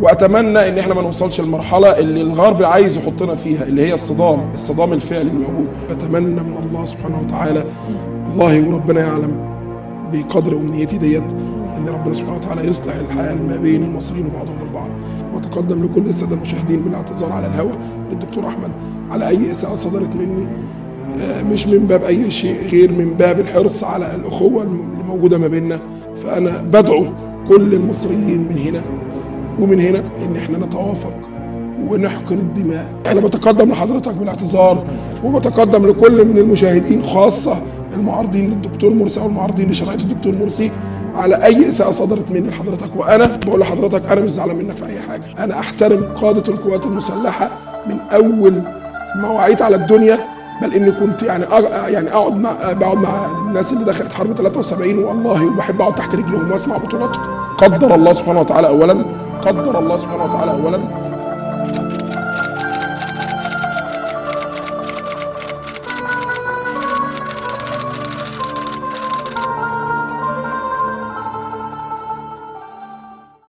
وأتمنى إن إحنا ما نوصلش للمرحلة اللي الغرب عايز يحطنا فيها اللي هي الصدام الصدام الفعلي الموجود أتمنى من الله سبحانه وتعالى الله وربنا يعلم بقدر أمنيتي ديت إن ربنا سبحانه وتعالى يصلح الحال ما بين المصريين وبعضهم البعض وأتقدم لكل السادة المشاهدين بالاعتذار على الهواء للدكتور أحمد على أي إساءة صدرت مني آه، مش من باب أي شيء غير من باب الحرص على الأخوة اللي موجوده ما بيننا. فأنا بدعو كل المصريين من هنا. ومن هنا إن إحنا نتوافق ونحقن الدماء. أنا بتقدم لحضرتك بالاعتذار وبتقدم لكل من المشاهدين خاصة المعارضين للدكتور مرسي أو المعارضين لشرعيه الدكتور مرسي على أي إساءة صدرت مني لحضرتك. وأنا بقول لحضرتك أنا مش زعلان منك في أي حاجة. أنا أحترم قادة القوات المسلحة من أول ما وعيت على الدنيا بل إني كنت يعني أق- يعني أقعد مع بقعد مع الناس اللي دخلت حرب 73 والله وبحب أقعد تحت رجلهم وأسمع بطولاتهم. قدر الله سبحانه وتعالى اولا قدر الله سبحانه وتعالى اولا.